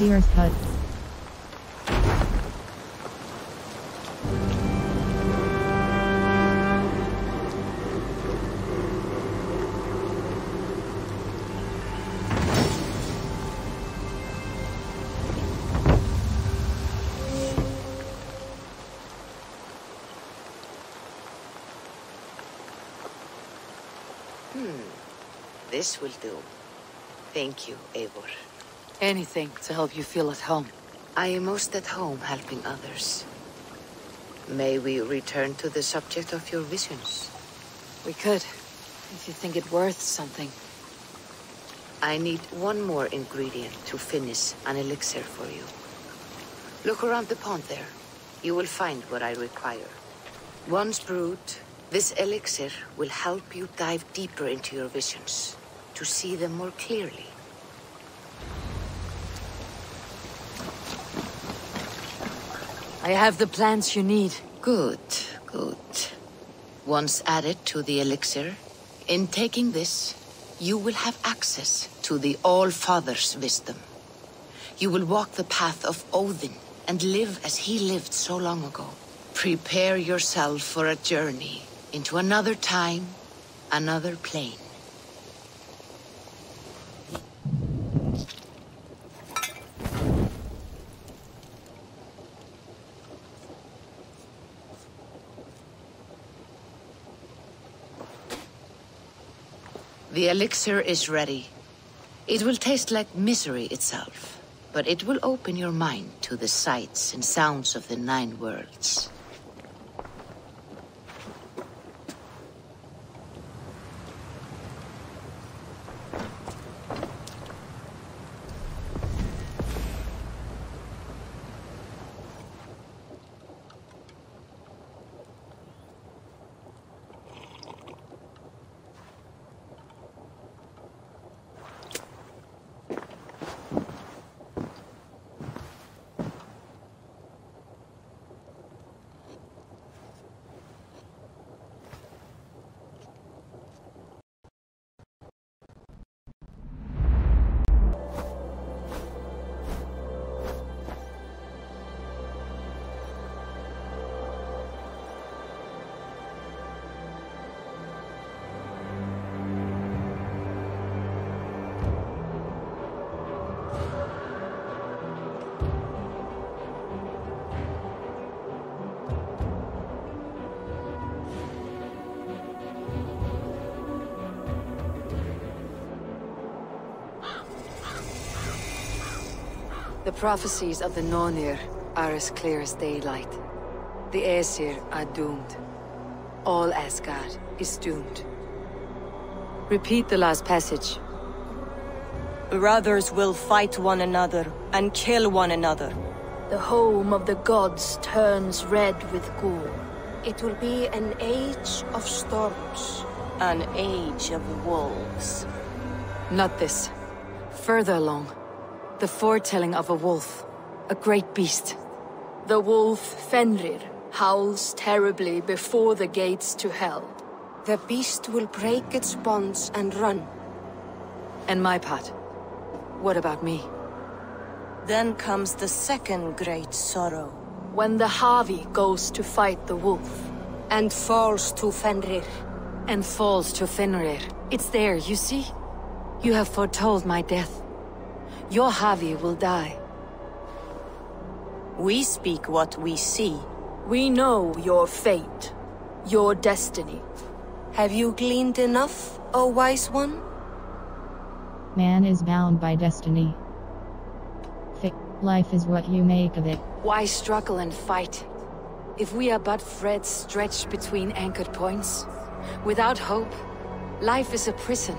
Seer's Hut. Hmm. This will do. Thank you, Eivor. Anything to help you feel at home. I am most at home helping others. May we return to the subject of your visions? We could, if you think it worth something. I need one more ingredient to finish an elixir for you. Look around the pond there. You will find what I require. Once brewed, this elixir will help you dive deeper into your visions, to see them more clearly. I have the plants you need. Good, good. Once added to the elixir, in taking this, you will have access to the All-Father's wisdom. You will walk the path of Odin and live as he lived so long ago. Prepare yourself for a journey into another time, another plane. The elixir is ready. It will taste like misery itself, but it will open your mind to the sights and sounds of the Nine Worlds. The prophecies of the Nornir are as clear as daylight. The Aesir are doomed. All Asgard is doomed. Repeat the last passage. Brothers will fight one another and kill one another. The home of the gods turns red with gore. It will be an age of storms. An age of wolves. Not this. Further along. The foretelling of a wolf. A great beast. The wolf Fenrir howls terribly before the gates to hell. The beast will break its bonds and run. And my part. What about me? Then comes the second great sorrow. When the Havi goes to fight the wolf. And falls to Fenrir. And falls to Fenrir. It's there, you see? You have foretold my death. Your Havi will die. We speak what we see. We know your fate. Your destiny. Have you gleaned enough, O wise one? Man is bound by destiny. Thick life is what you make of it. Why struggle and fight? If we are but threads stretched between anchored points, without hope, life is a prison,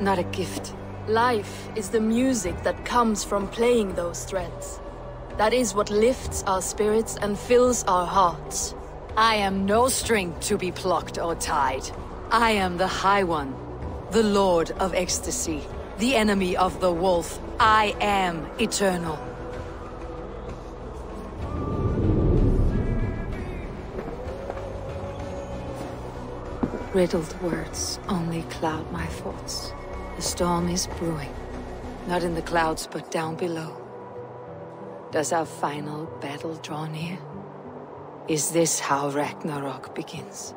not a gift. Life is the music that comes from playing those threads. That is what lifts our spirits and fills our hearts. I am no string to be plucked or tied. I am the High One, the Lord of Ecstasy, the enemy of the Wolf. I am eternal. Riddled words only cloud my thoughts. The storm is brewing. Not in the clouds, but down below. Does our final battle draw near? Is this how Ragnarok begins?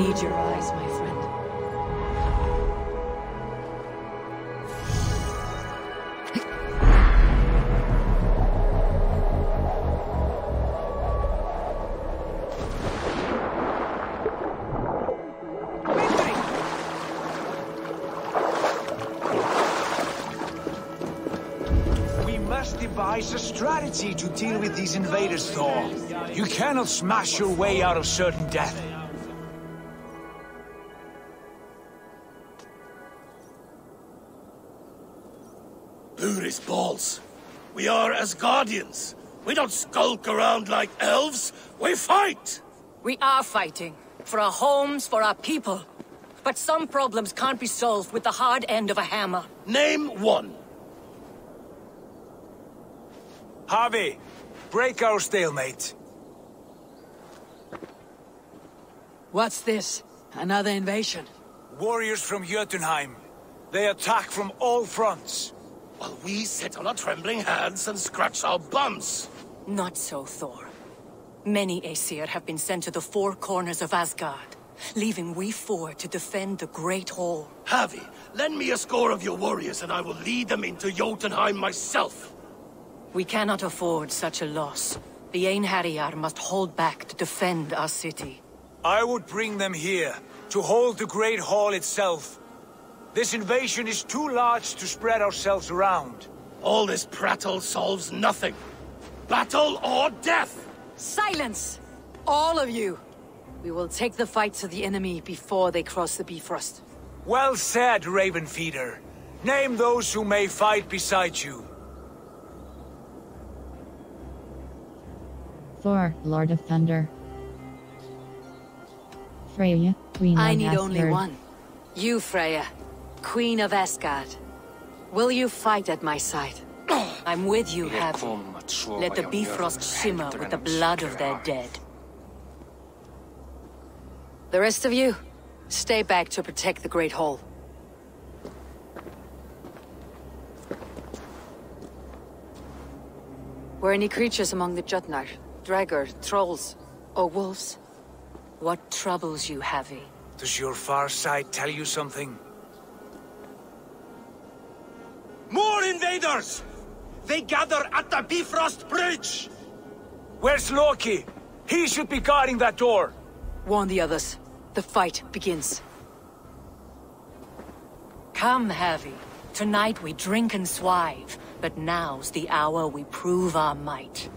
Need your eyes, my friend. We must devise a strategy to deal with these invaders, Thor. You cannot smash your way out of certain death. Booty's balls. We are as guardians. We don't skulk around like elves. We fight! We are fighting. For our homes, for our people. But some problems can't be solved with the hard end of a hammer. Name one. Havi, break our stalemate. What's this? Another invasion? Warriors from Jotunheim. They attack from all fronts. While we sit on our trembling hands and scratch our bums. Not so, Thor. Many Aesir have been sent to the four corners of Asgard, leaving we four to defend the Great Hall. Havi, lend me a score of your warriors and I will lead them into Jotunheim myself. We cannot afford such a loss. The Einherjar must hold back to defend our city. I would bring them here, to hold the Great Hall itself. This invasion is too large to spread ourselves around. All this prattle solves nothing. Battle or death! Silence! All of you! We will take the fight to the enemy before they cross the Bifrost. Well said, Ravenfeeder. Name those who may fight beside you. Thor, Lord of Thunder. Freyja, Queen I of need only one. You, Freyja, Queen of Asgard. Will you fight at my side? I'm with you, Havi. Let the Bifrost shimmer with the blood of their dead. The rest of you, stay back to protect the Great Hall. Were any creatures among the Jotnar? Draugr, trolls, or wolves? What troubles you, Havi? Does your far sight tell you something? Invaders! They gather at the Bifrost Bridge! Where's Loki? He should be guarding that door. Warn the others. The fight begins. Come, Havi. Tonight we drink and swive, but now's the hour we prove our might.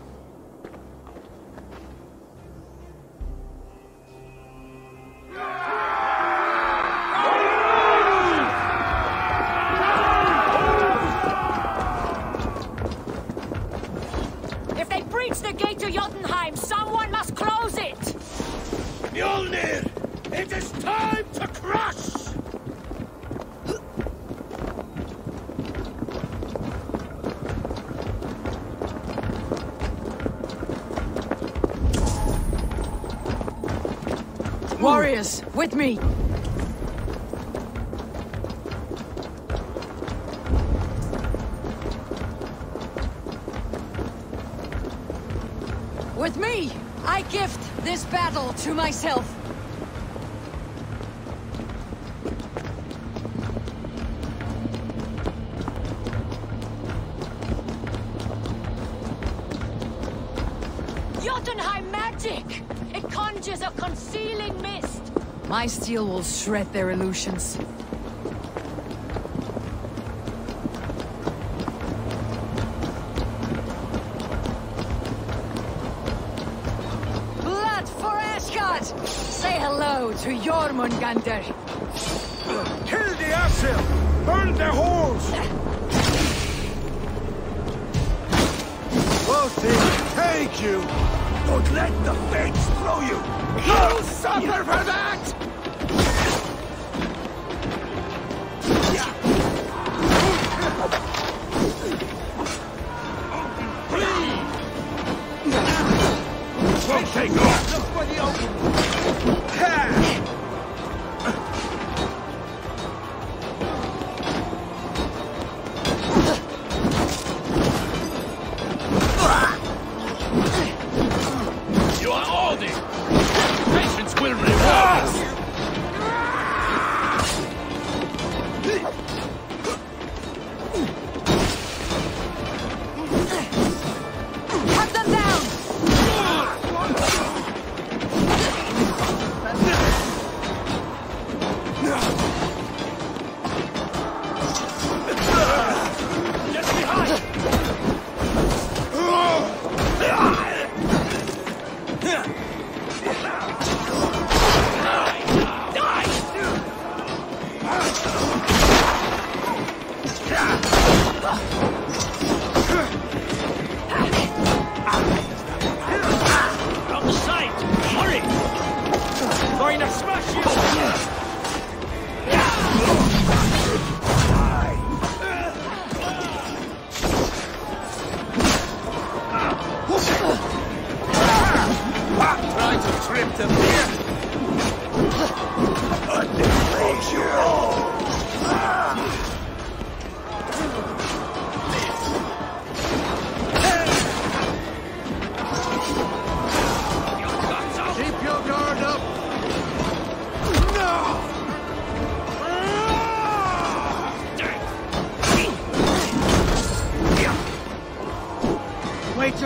With me! With me, I gift this battle to myself. Jotunheim magic! It conjures a concealing mist! My steel will shred their illusions. Blood for Asgard! Say hello to Jormungandr! Kill the Aesir! Burn their halls. Wealthy, take you! Don't let the fates throw you! You suffer for that! Take off!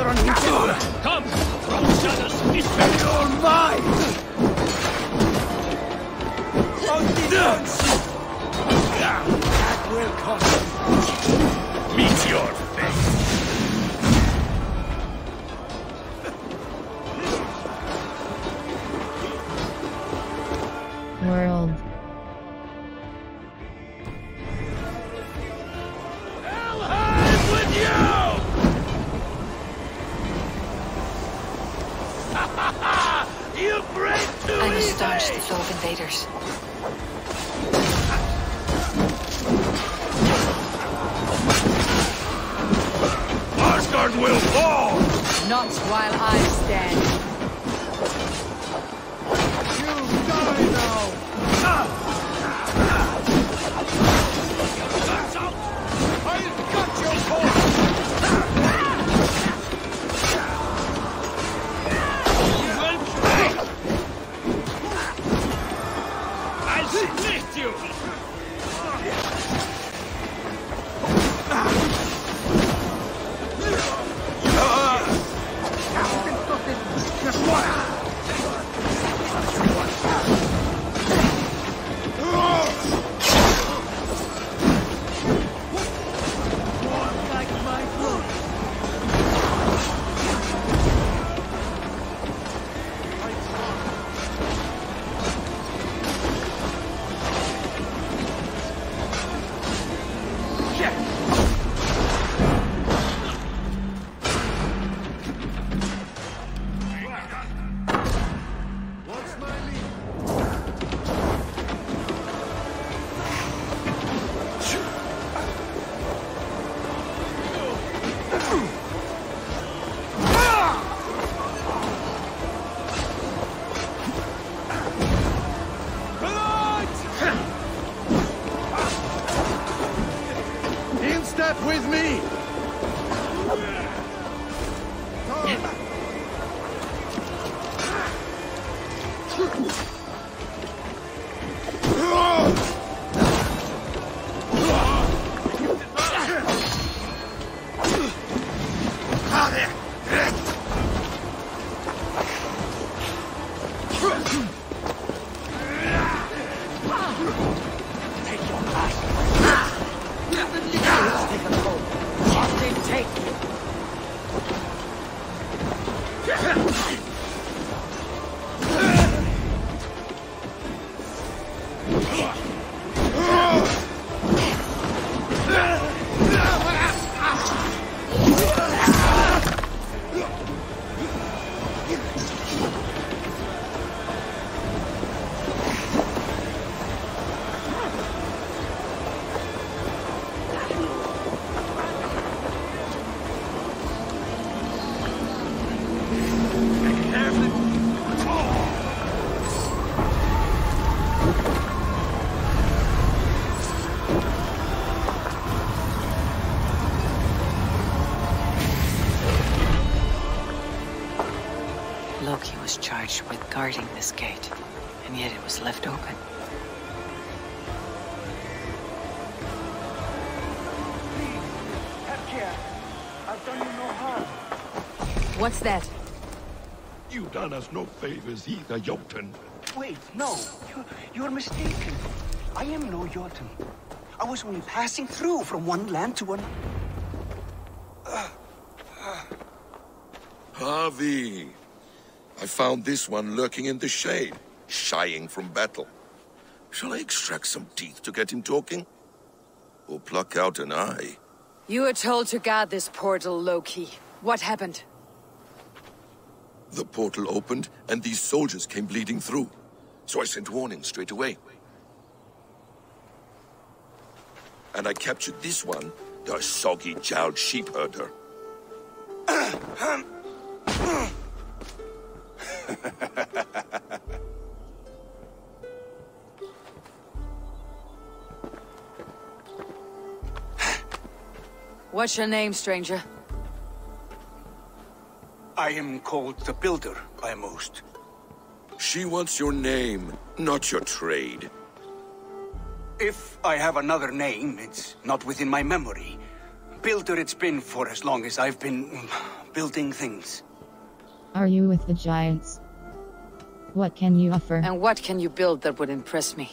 Come, from shadows, it's all mine! you break I'm a staunch of invaders. Asgard will fall! Not while I stand. You die now! I've got your horse! Charged with guarding this gate, and yet it was left open. Have care. I've done you no harm. What's that? You've done us no favors either, Jotun. Wait, no. You're, you're mistaken. I am no Jotun. I was only passing through from one land to another. Havi. I found this one lurking in the shade, shying from battle. Shall I extract some teeth to get him talking? Or pluck out an eye? You were told to guard this portal, Loki. What happened? The portal opened, and these soldiers came bleeding through. So I sent warning straight away. And I captured this one, the soggy-jowled sheep herder. What's your name, stranger? I am called the Builder by most. She wants your name, not your trade. If I have another name, it's not within my memory. Builder it's been for as long as I've been building things. Are you with the giants? What can you offer? And what can you build that would impress me?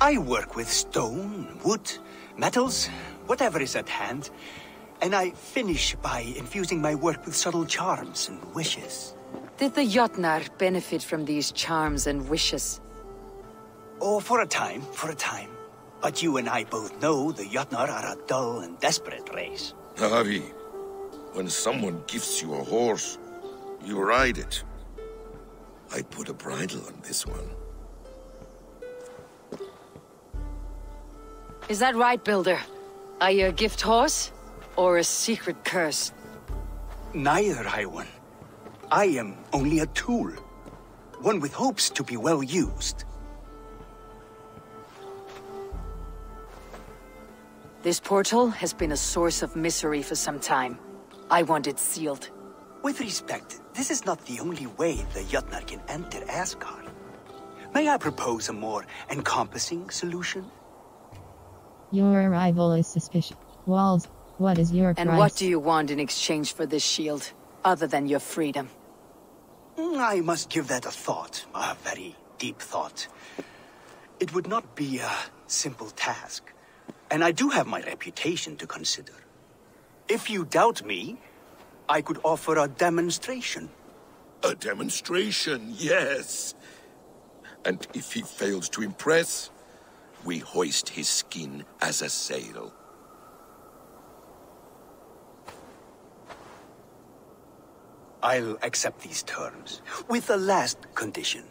I work with stone, wood, metals, whatever is at hand. And I finish by infusing my work with subtle charms and wishes. Did the Jotnar benefit from these charms and wishes? Oh, for a time, for a time. But you and I both know the Jotnar are a dull and desperate race. Havi, when someone gifts you a horse, you ride it. I put a bridle on this one. Is that right, Builder? Are you a gift horse? Or a secret curse? Neither, High One. I am only a tool. One with hopes to be well used. This portal has been a source of misery for some time. I want it sealed. With respect, this is not the only way the Jotnar can enter Asgard. May I propose a more encompassing solution? Your arrival is suspicious. Walls, what is your And what do you want in exchange for this shield, other than your freedom? Mm, I must give that a thought, a very deep thought. It would not be a simple task, and I do have my reputation to consider. If you doubt me, I could offer a demonstration. A demonstration, yes. And if he fails to impress, we hoist his skin as a sail. I'll accept these terms, with a last condition.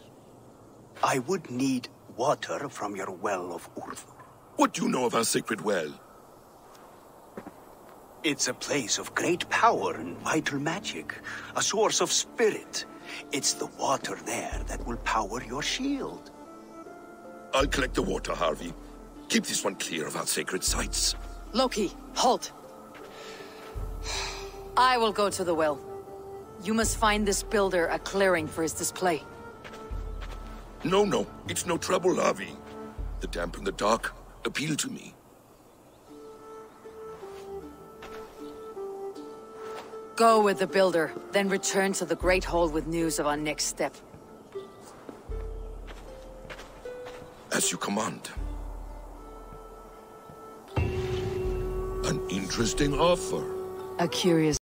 I would need water from your well of Urthur. What do you know of our sacred well? It's a place of great power and vital magic, a source of spirit. It's the water there that will power your shield. I'll collect the water, Havi. Keep this one clear of our sacred sites. Loki, halt! I will go to the well. You must find this builder a clearing for his display. No, no, it's no trouble, Havi. The damp and the dark appeal to me. Go with the builder, then return to the Great Hall with news of our next step. As you command. An interesting offer. A curious...